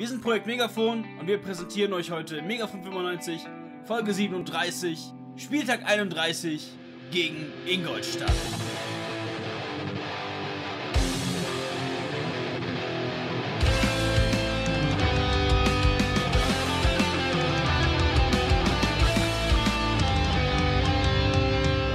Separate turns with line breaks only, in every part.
Wir sind Projekt Megafon und wir präsentieren euch heute Megafon 95, Folge 37, Spieltag 31 gegen Ingolstadt.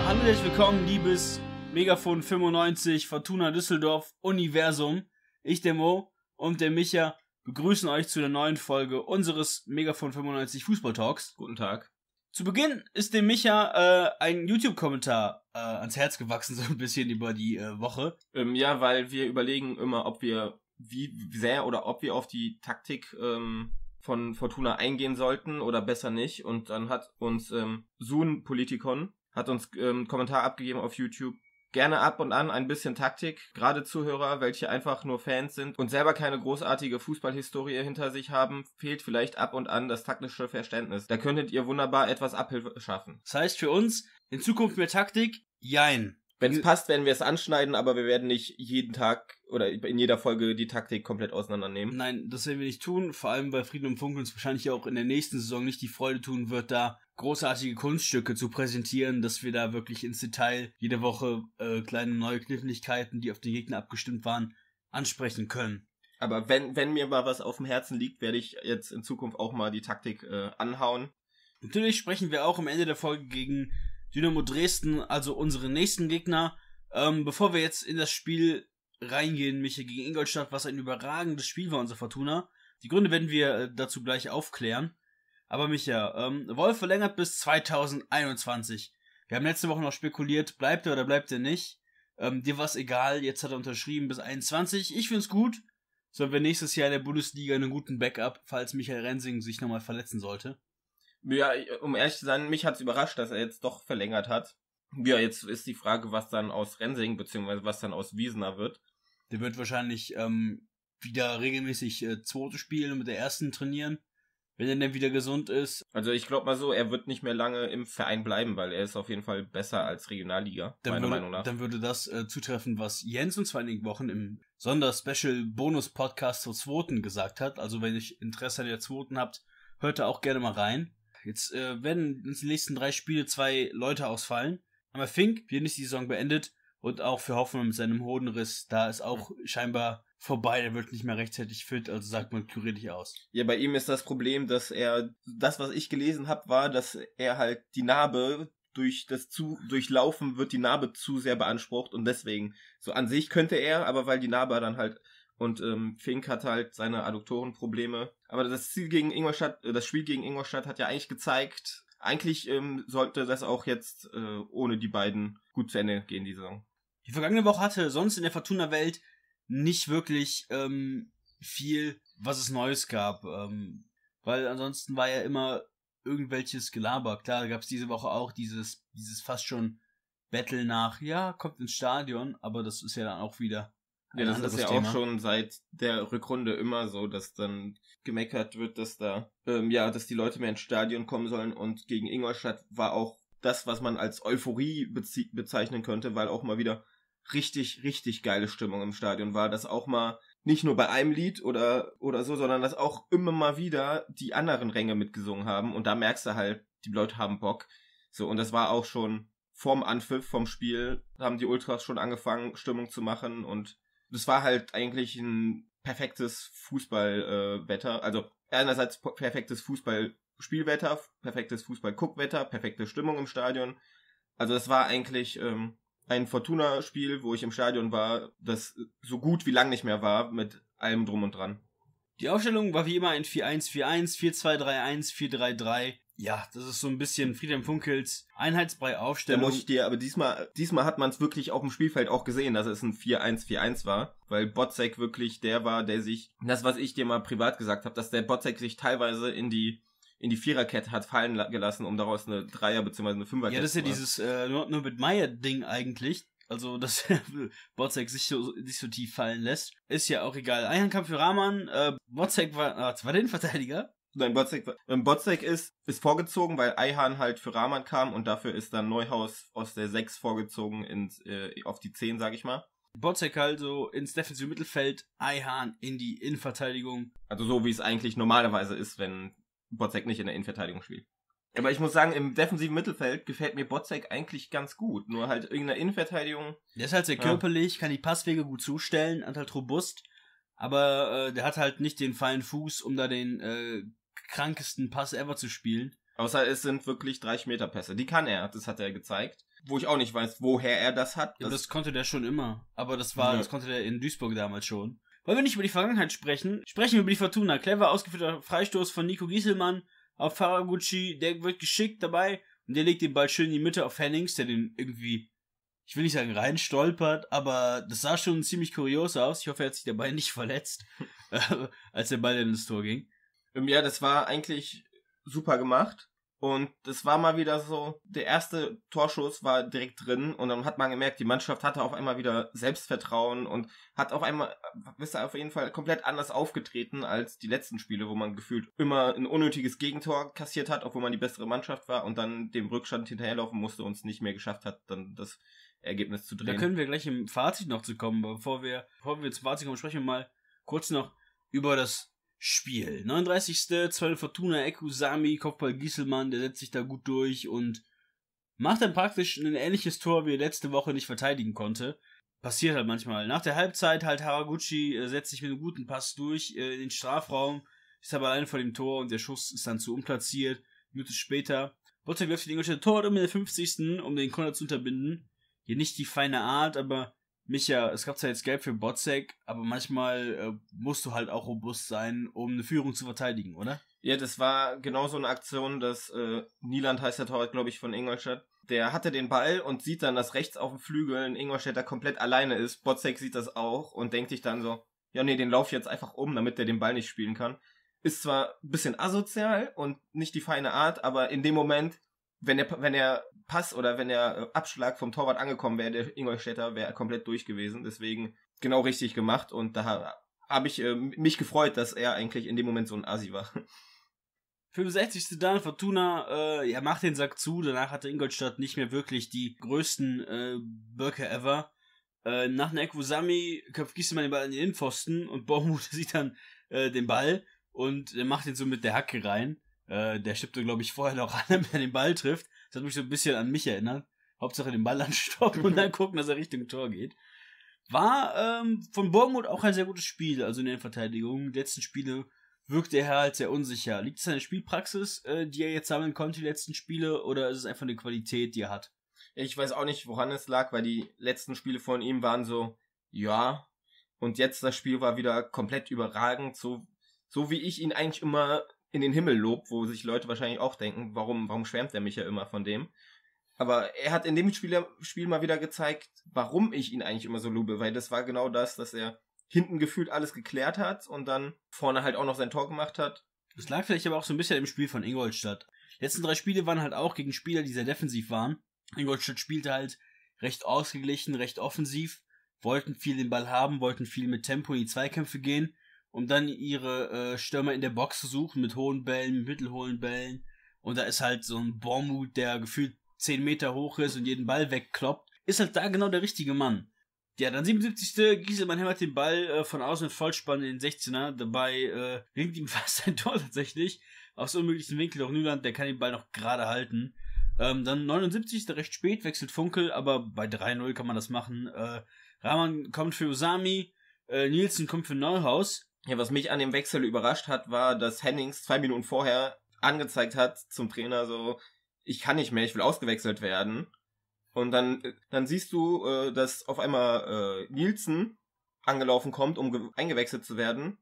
Herzlich willkommen, liebes Megafon 95, Fortuna Düsseldorf, Universum. Ich, der Mo und der Micha begrüßen euch zu der neuen Folge unseres Megafon 95 Fußball Talks.
Guten Tag.
Zu Beginn ist dem Micha äh, ein YouTube-Kommentar äh, ans Herz gewachsen, so ein bisschen über die äh, Woche.
Ähm, ja, weil wir überlegen immer, ob wir wie sehr oder ob wir auf die Taktik ähm, von Fortuna eingehen sollten oder besser nicht. Und dann hat uns ähm, Sun Politikon hat uns ähm, einen Kommentar abgegeben auf YouTube. Gerne ab und an ein bisschen Taktik, gerade Zuhörer, welche einfach nur Fans sind und selber keine großartige Fußballhistorie hinter sich haben, fehlt vielleicht ab und an das taktische Verständnis. Da könntet ihr wunderbar etwas Abhilfe schaffen.
Das heißt für uns, in Zukunft mehr Taktik? Jein.
Wenn es passt, werden wir es anschneiden, aber wir werden nicht jeden Tag oder in jeder Folge die Taktik komplett auseinandernehmen.
Nein, das werden wir nicht tun, vor allem weil Frieden und Funkel uns wahrscheinlich auch in der nächsten Saison nicht die Freude tun wird, da großartige Kunststücke zu präsentieren, dass wir da wirklich ins Detail jede Woche äh, kleine neue Kniffligkeiten, die auf den Gegner abgestimmt waren, ansprechen können.
Aber wenn, wenn mir mal was auf dem Herzen liegt, werde ich jetzt in Zukunft auch mal die Taktik äh, anhauen.
Natürlich sprechen wir auch am Ende der Folge gegen Dynamo Dresden, also unsere nächsten Gegner. Ähm, bevor wir jetzt in das Spiel reingehen, Micha gegen Ingolstadt, was ein überragendes Spiel war, unser Fortuna. Die Gründe werden wir äh, dazu gleich aufklären. Aber Micha, ähm, Wolf verlängert bis 2021. Wir haben letzte Woche noch spekuliert, bleibt er oder bleibt er nicht. Ähm, dir war es egal, jetzt hat er unterschrieben bis 21. Ich find's gut. So haben wir nächstes Jahr in der Bundesliga einen guten Backup, falls Michael Rensing sich nochmal verletzen sollte.
Ja, um ehrlich zu sein, mich hat's überrascht, dass er jetzt doch verlängert hat. Ja, jetzt ist die Frage, was dann aus Rensing, beziehungsweise was dann aus Wiesener wird.
Der wird wahrscheinlich ähm, wieder regelmäßig äh, zweite spielen und mit der ersten trainieren, wenn er dann wieder gesund ist.
Also ich glaube mal so, er wird nicht mehr lange im Verein bleiben, weil er ist auf jeden Fall besser als Regionalliga,
Dann
meiner
würde,
Meinung nach.
dann würde das äh, zutreffen, was Jens uns vor einigen Wochen im Sonder-Special-Bonus-Podcast zur zweiten gesagt hat. Also wenn ihr Interesse an der zweiten habt, hört da auch gerne mal rein. Jetzt äh, werden uns die nächsten drei Spiele zwei Leute ausfallen. Einmal Fink, hier ist die Saison beendet. Und auch für Hoffmann mit seinem Hodenriss, da ist auch scheinbar vorbei, der wird nicht mehr rechtzeitig fit, also sagt man kurier aus.
Ja, bei ihm ist das Problem, dass er, das, was ich gelesen habe, war, dass er halt die Narbe durch das zu durchlaufen wird die Narbe zu sehr beansprucht und deswegen so an sich könnte er, aber weil die Narbe dann halt und ähm, Fink hat halt seine Adduktorenprobleme. Aber das Ziel gegen Ingolstadt, äh, das Spiel gegen Ingolstadt hat ja eigentlich gezeigt, eigentlich ähm, sollte das auch jetzt äh, ohne die beiden gut zu Ende gehen, die Saison.
Die vergangene Woche hatte sonst in der Fortuna-Welt nicht wirklich ähm, viel, was es Neues gab. Ähm, weil ansonsten war ja immer irgendwelches Gelaber. Klar, da gab es diese Woche auch dieses, dieses fast schon Battle nach, ja, kommt ins Stadion, aber das ist ja dann auch wieder.
Ja, das ist ja
Thema.
auch schon seit der Rückrunde immer so, dass dann gemeckert wird, dass da, ähm, ja, dass die Leute mehr ins Stadion kommen sollen und gegen Ingolstadt war auch das, was man als Euphorie bezeichnen könnte, weil auch mal wieder richtig, richtig geile Stimmung im Stadion war, dass auch mal nicht nur bei einem Lied oder, oder so, sondern dass auch immer mal wieder die anderen Ränge mitgesungen haben und da merkst du halt, die Leute haben Bock. So, und das war auch schon vorm Anpfiff vom Spiel, haben die Ultras schon angefangen, Stimmung zu machen und das war halt eigentlich ein perfektes Fußballwetter. Äh, also einerseits perfektes Fußballspielwetter, perfektes Fußball-Guckwetter, perfekte Stimmung im Stadion. Also es war eigentlich ähm, ein Fortuna-Spiel, wo ich im Stadion war, das so gut wie lang nicht mehr war, mit allem drum und dran.
Die Aufstellung war wie immer ein 4-1-4-1, 4-2-3-1, 4-3-3. Ja, das ist so ein bisschen Friedhelm Funkels Einheitsbrei
Da
Aufstellung.
muss ich dir, aber diesmal, diesmal hat man es wirklich auf dem Spielfeld auch gesehen, dass es ein 4-1-4-1 war, weil Botzek wirklich der war, der sich, das was ich dir mal privat gesagt habe, dass der Botzek sich teilweise in die in die Viererkette hat fallen la- gelassen, um daraus eine Dreier- bzw. eine Fünferkette
ja, das ist ja
zu
dieses äh, nur, mit Meier-Ding eigentlich. Also, dass Botzek sich so, nicht so tief fallen lässt. Ist ja auch egal. Einhandkampf für Rahman. Äh, Botzek war, ah, war der Innenverteidiger?
Nein, Botzek, Botzek ist, ist vorgezogen, weil Eihan halt für Rahman kam und dafür ist dann Neuhaus aus der 6 vorgezogen ins, äh, auf die 10, sag ich mal.
Botzek halt so ins defensive Mittelfeld, Eihahn in die Innenverteidigung.
Also so wie es eigentlich normalerweise ist, wenn Botzek nicht in der Innenverteidigung spielt. Aber ich muss sagen, im defensiven Mittelfeld gefällt mir Botzek eigentlich ganz gut. Nur halt irgendeine Innenverteidigung.
Der ist halt sehr
Ja.
körperlich, kann die Passwege gut zustellen, hat halt robust, aber äh, der hat halt nicht den feinen Fuß, um da den äh, krankesten Pass ever zu spielen.
Außer es sind wirklich 30 Meter Pässe. Die kann er, das hat er gezeigt. Wo ich auch nicht weiß, woher er das hat.
Ja,
Das,
das konnte der schon immer. Aber das war,
Ja.
das konnte der in Duisburg damals schon. Wollen wir nicht über die Vergangenheit sprechen? Sprechen wir über die Fortuna. Clever ausgeführter Freistoß von Nico Gieselmann auf Faraguchi. Der wird geschickt dabei und der legt den Ball schön in die Mitte auf Hennings, der den irgendwie, ich will nicht sagen rein stolpert, aber das sah schon ziemlich kurios aus. Ich hoffe, er hat sich dabei nicht verletzt, äh, als der Ball ins Tor ging.
Ähm, ja, das war eigentlich super gemacht. Und das war mal wieder so, der erste Torschuss war direkt drin und dann hat man gemerkt, die Mannschaft hatte auf einmal wieder Selbstvertrauen und hat auf einmal, ist auf jeden Fall komplett anders aufgetreten als die letzten Spiele, wo man gefühlt immer ein unnötiges Gegentor kassiert hat, obwohl man die bessere Mannschaft war und dann dem Rückstand hinterherlaufen musste und es nicht mehr geschafft hat, dann das Ergebnis zu
Da
drehen.
können wir gleich im Fazit noch zu kommen, bevor wir, bevor wir zum Fazit kommen, sprechen wir mal kurz noch über das Spiel. 39. 12 Fortuna Ekusami, Kopfball Gieselmann, der setzt sich da gut durch und macht dann praktisch ein ähnliches Tor, wie er letzte Woche nicht verteidigen konnte. Passiert halt manchmal. Nach der Halbzeit halt Haraguchi äh, setzt sich mit einem guten Pass durch äh, in den Strafraum, ist aber alleine vor dem Tor und der Schuss ist dann zu unplatziert. Minute später. Botzek wirft die Ingolstädter Tor um in der 50. um den Konter zu unterbinden. Hier nicht die feine Art, aber Micha, es gab zwar jetzt Gelb für Botzek, aber manchmal äh, musst du halt auch robust sein, um eine Führung zu verteidigen, oder?
Ja, das war genau so eine Aktion, dass äh, Nieland heißt der Torwart, glaube ich, von Ingolstadt. Der hatte den Ball und sieht dann, dass rechts auf dem Flügel ein Ingolstädter komplett alleine ist. Botzek sieht das auch und denkt sich dann so, ja nee, den lauf ich jetzt einfach um, damit der den Ball nicht spielen kann. Ist zwar ein bisschen asozial und nicht die feine Art, aber in dem Moment, wenn der, wenn der Pass oder wenn der äh, Abschlag vom Torwart angekommen wäre, der Ingolstädter wäre komplett durch gewesen. Deswegen genau richtig gemacht und da habe ich äh, mich gefreut, dass er eigentlich in dem Moment so ein Asi war.
65. dann Fortuna, äh, ja, macht den Sack zu. Danach hatte Ingolstadt nicht mehr wirklich die größten äh, Böcke ever. Äh, nach einer Ekwusami köpft Gieselmann den Ball an den Innenpfosten und Baumut sieht dann äh, den Ball und er macht ihn so mit der Hacke rein. Äh, der stippte, glaube ich, vorher noch an, damit er den Ball trifft. Das hat mich so ein bisschen an mich erinnert. Hauptsache den Ball anstoppen und dann gucken, dass er Richtung Tor geht. War ähm, von Borgmut auch ein sehr gutes Spiel, also in der Verteidigung. Die letzten Spiele wirkte er halt sehr unsicher. Liegt es an der Spielpraxis, äh, die er jetzt sammeln konnte, die letzten Spiele, oder ist es einfach eine Qualität, die er hat?
Ich weiß auch nicht, woran es lag, weil die letzten Spiele von ihm waren so, ja. Und jetzt das Spiel war wieder komplett überragend, so, so wie ich ihn eigentlich immer in den Himmel lob, wo sich Leute wahrscheinlich auch denken, warum, warum schwärmt er mich ja immer von dem? Aber er hat in dem Spiel, Spiel mal wieder gezeigt, warum ich ihn eigentlich immer so lobe, weil das war genau das, dass er hinten gefühlt alles geklärt hat und dann vorne halt auch noch sein Tor gemacht hat.
Das lag vielleicht aber auch so ein bisschen im Spiel von Ingolstadt. Die letzten drei Spiele waren halt auch gegen Spieler, die sehr defensiv waren. Ingolstadt spielte halt recht ausgeglichen, recht offensiv, wollten viel den Ball haben, wollten viel mit Tempo in die Zweikämpfe gehen, um dann ihre äh, Stürmer in der Box zu suchen, mit hohen Bällen, mit mittelhohen Bällen. Und da ist halt so ein Bormut, der gefühlt 10 Meter hoch ist und jeden Ball wegkloppt, ist halt da genau der richtige Mann. Ja, dann 77. Gieselmann hämmert den Ball äh, von außen mit Vollspann in den 16er. Dabei äh, ringt ihm fast ein Tor tatsächlich. Aus unmöglichen Winkel auch Nyland, der kann den Ball noch gerade halten. Ähm, dann 79. recht spät, wechselt Funkel, aber bei 3-0 kann man das machen. Äh, Rahman kommt für Usami, äh, Nielsen kommt für Neuhaus.
Ja, was mich an dem Wechsel überrascht hat, war, dass Hennings zwei Minuten vorher angezeigt hat zum Trainer so, ich kann nicht mehr, ich will ausgewechselt werden. Und dann, dann siehst du, äh, dass auf einmal äh, Nielsen angelaufen kommt, um eingewechselt zu werden.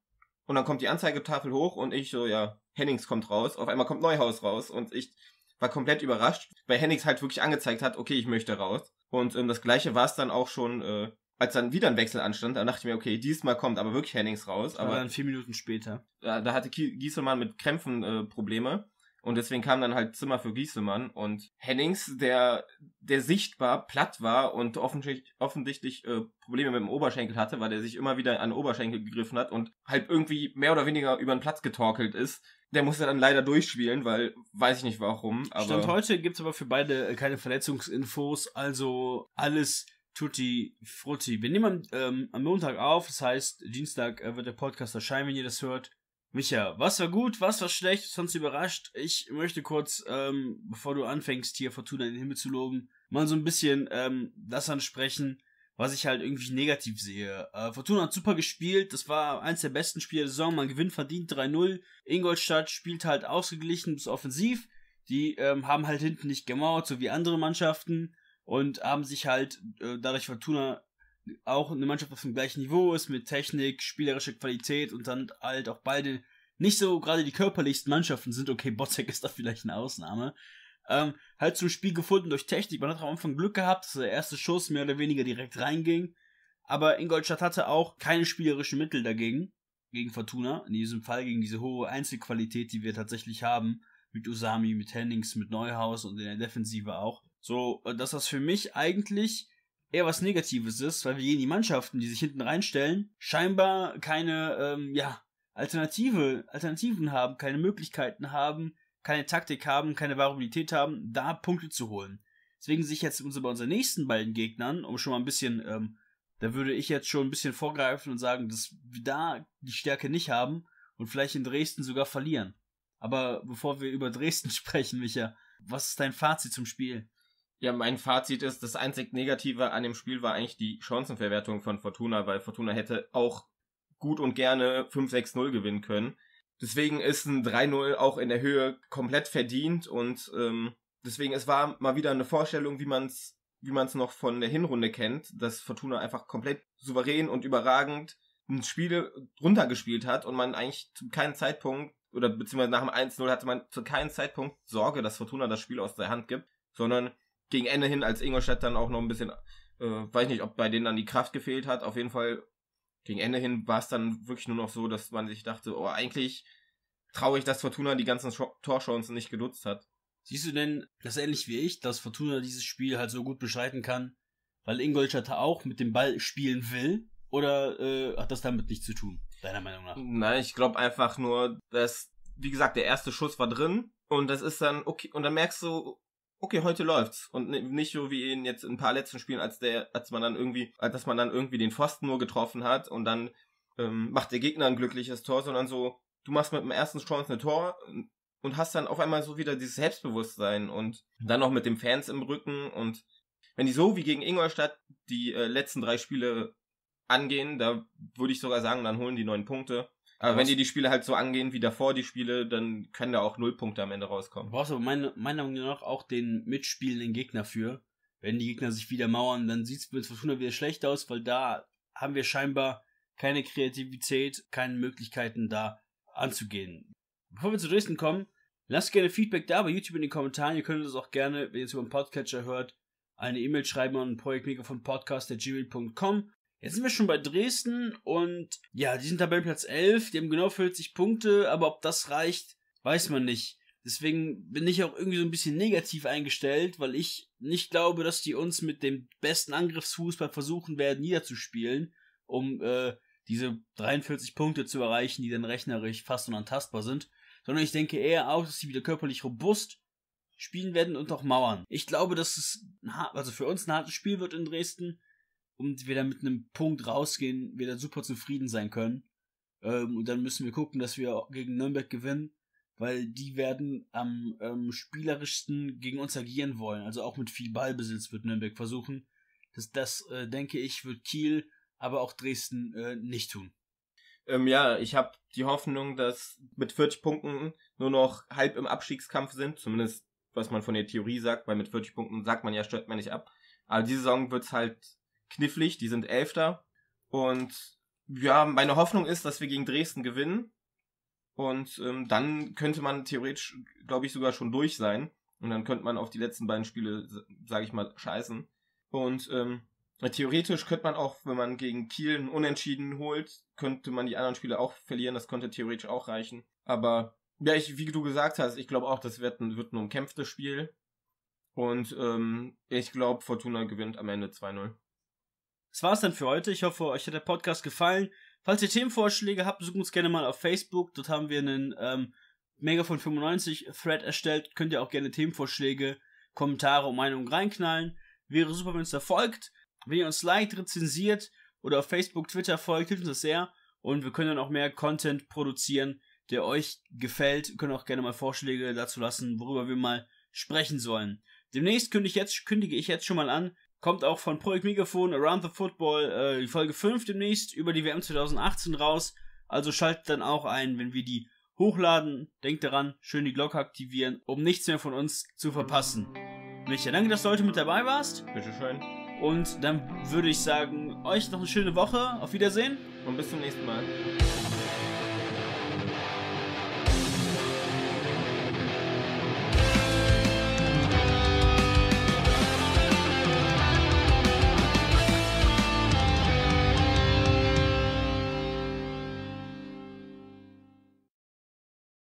Und dann kommt die Anzeigetafel hoch und ich so, ja, Hennings kommt raus. Auf einmal kommt Neuhaus raus und ich war komplett überrascht, weil Hennings halt wirklich angezeigt hat, okay, ich möchte raus. Und ähm, das gleiche war es dann auch schon, äh, als dann wieder ein Wechsel anstand. Da dachte ich mir, okay, diesmal kommt aber wirklich Hennings raus.
Aber
Aber
dann vier Minuten später.
da, da hatte Gieselmann mit Krämpfen äh, Probleme. Und deswegen kam dann halt Zimmer für Gieselmann und Hennings, der, der sichtbar platt war und offensichtlich, offensichtlich äh, Probleme mit dem Oberschenkel hatte, weil der sich immer wieder an den Oberschenkel gegriffen hat und halt irgendwie mehr oder weniger über den Platz getorkelt ist. Der musste dann leider durchspielen, weil weiß ich nicht warum. Aber
Stand heute gibt's aber für beide äh, keine Verletzungsinfos, also alles Tutti Frutti. Wir nehmen am, ähm, am Montag auf, das heißt, Dienstag äh, wird der Podcast erscheinen, wenn ihr das hört. Micha, was war gut, was war schlecht, uns überrascht? Ich möchte kurz, ähm, bevor du anfängst, hier Fortuna in den Himmel zu loben, mal so ein bisschen ähm, das ansprechen, was ich halt irgendwie negativ sehe. Äh, Fortuna hat super gespielt, das war eins der besten Spiele der Saison, man gewinnt verdient 3-0. Ingolstadt spielt halt ausgeglichen bis offensiv. Die ähm, haben halt hinten nicht gemauert, so wie andere Mannschaften und haben sich halt äh, dadurch Fortuna auch eine Mannschaft auf dem gleichen Niveau ist mit Technik, spielerischer Qualität und dann halt auch beide nicht so gerade die körperlichsten Mannschaften sind. Okay, Botzek ist da vielleicht eine Ausnahme. Ähm, halt zum Spiel gefunden durch Technik. Man hat am Anfang Glück gehabt, dass der erste Schuss mehr oder weniger direkt reinging. Aber Ingolstadt hatte auch keine spielerischen Mittel dagegen, gegen Fortuna. In diesem Fall gegen diese hohe Einzelqualität, die wir tatsächlich haben. Mit Usami, mit Hennings, mit Neuhaus und in der Defensive auch. So, äh, dass das für mich eigentlich eher was Negatives ist, weil wir gegen die Mannschaften, die sich hinten reinstellen, scheinbar keine, ähm, ja, Alternative, Alternativen haben, keine Möglichkeiten haben, keine Taktik haben, keine Variabilität haben, da Punkte zu holen. Deswegen sich jetzt bei unseren nächsten beiden Gegnern, um schon mal ein bisschen, ähm, da würde ich jetzt schon ein bisschen vorgreifen und sagen, dass wir da die Stärke nicht haben und vielleicht in Dresden sogar verlieren. Aber bevor wir über Dresden sprechen, Micha, was ist dein Fazit zum Spiel?
Ja, mein Fazit ist, das einzig Negative an dem Spiel war eigentlich die Chancenverwertung von Fortuna, weil Fortuna hätte auch gut und gerne 5-6-0 gewinnen können. Deswegen ist ein 3-0 auch in der Höhe komplett verdient und ähm, deswegen es war mal wieder eine Vorstellung, wie man es wie man es noch von der Hinrunde kennt, dass Fortuna einfach komplett souverän und überragend ein Spiel runtergespielt hat und man eigentlich zu keinem Zeitpunkt oder beziehungsweise nach dem 1-0 hatte man zu keinem Zeitpunkt Sorge, dass Fortuna das Spiel aus der Hand gibt, sondern gegen Ende hin, als Ingolstadt dann auch noch ein bisschen, äh, weiß nicht, ob bei denen dann die Kraft gefehlt hat, auf jeden Fall gegen Ende hin war es dann wirklich nur noch so, dass man sich dachte, oh, eigentlich traurig, dass Fortuna die ganzen Torchancen nicht genutzt hat.
Siehst du denn das ähnlich wie ich, dass Fortuna dieses Spiel halt so gut beschreiten kann, weil Ingolstadt auch mit dem Ball spielen will? Oder äh, hat das damit nichts zu tun, deiner Meinung nach?
Nein, ich glaube einfach nur, dass, wie gesagt, der erste Schuss war drin und das ist dann okay, und dann merkst du, okay, heute läuft's. Und nicht so wie in jetzt ein paar letzten Spielen, als der, als man dann irgendwie, als dass man dann irgendwie den Pfosten nur getroffen hat und dann ähm, macht der Gegner ein glückliches Tor, sondern so, du machst mit dem ersten Chance ein Tor und hast dann auf einmal so wieder dieses Selbstbewusstsein und dann noch mit den Fans im Rücken und wenn die so wie gegen Ingolstadt die äh, letzten drei Spiele angehen, da würde ich sogar sagen, dann holen die neun Punkte. Aber wenn die die Spiele halt so angehen wie davor die Spiele, dann können da auch null Punkte am Ende rauskommen.
Du brauchst aber meine, meiner Meinung nach auch den mitspielenden Gegner für. Wenn die Gegner sich wieder mauern, dann sieht es mit Fortuna wieder schlecht aus, weil da haben wir scheinbar keine Kreativität, keine Möglichkeiten da anzugehen. Bevor wir zu Dresden kommen, lasst gerne Feedback da bei YouTube in den Kommentaren. Ihr könnt uns auch gerne, wenn ihr es über den Podcatcher hört, eine E-Mail schreiben an projektmegafon.podcast.gmail.com Jetzt sind wir schon bei Dresden und ja, die sind Tabellenplatz 11, die haben genau 40 Punkte, aber ob das reicht, weiß man nicht. Deswegen bin ich auch irgendwie so ein bisschen negativ eingestellt, weil ich nicht glaube, dass die uns mit dem besten Angriffsfußball versuchen werden, niederzuspielen, um äh, diese 43 Punkte zu erreichen, die dann rechnerisch fast unantastbar sind. Sondern ich denke eher auch, dass sie wieder körperlich robust spielen werden und auch mauern. Ich glaube, dass es also für uns ein hartes Spiel wird in Dresden und wir dann mit einem Punkt rausgehen, wir dann super zufrieden sein können. Ähm, und dann müssen wir gucken, dass wir gegen Nürnberg gewinnen, weil die werden am ähm, spielerischsten gegen uns agieren wollen. Also auch mit viel Ballbesitz wird Nürnberg versuchen. Das, das äh, denke ich, wird Kiel, aber auch Dresden äh, nicht tun.
Ähm, ja, ich habe die Hoffnung, dass mit 40 Punkten nur noch halb im Abstiegskampf sind, zumindest was man von der Theorie sagt, weil mit 40 Punkten sagt man ja, stört man nicht ab. Aber diese Saison wird's halt knifflig, die sind Elfter. Und ja, meine Hoffnung ist, dass wir gegen Dresden gewinnen. Und ähm, dann könnte man theoretisch, glaube ich, sogar schon durch sein. Und dann könnte man auf die letzten beiden Spiele, sage ich mal, scheißen. Und ähm, theoretisch könnte man auch, wenn man gegen Kiel einen Unentschieden holt, könnte man die anderen Spiele auch verlieren. Das könnte theoretisch auch reichen. Aber ja, ich, wie du gesagt hast, ich glaube auch, das wird ein, wird ein umkämpftes Spiel. Und ähm, ich glaube, Fortuna gewinnt am Ende 2-0.
Das war's dann für heute. Ich hoffe, euch hat der Podcast gefallen. Falls ihr Themenvorschläge habt, besucht uns gerne mal auf Facebook. Dort haben wir einen ähm, Mega von 95 Thread erstellt. Könnt ihr auch gerne Themenvorschläge, Kommentare und Meinungen reinknallen. Wäre super, wenn es da folgt. Wenn ihr uns liked, rezensiert oder auf Facebook, Twitter folgt, hilft uns das sehr. Und wir können dann auch mehr Content produzieren, der euch gefällt. Wir können auch gerne mal Vorschläge dazu lassen, worüber wir mal sprechen sollen. Demnächst kündige ich jetzt, kündige ich jetzt schon mal an, kommt auch von Projekt Megafon Around the Football äh, die Folge 5 demnächst über die WM 2018 raus. Also schaltet dann auch ein, wenn wir die hochladen. Denkt daran, schön die Glocke aktivieren, um nichts mehr von uns zu verpassen. Micha, danke, dass du heute mit dabei warst.
Bitteschön.
Und dann würde ich sagen, euch noch eine schöne Woche. Auf Wiedersehen.
Und bis zum nächsten Mal.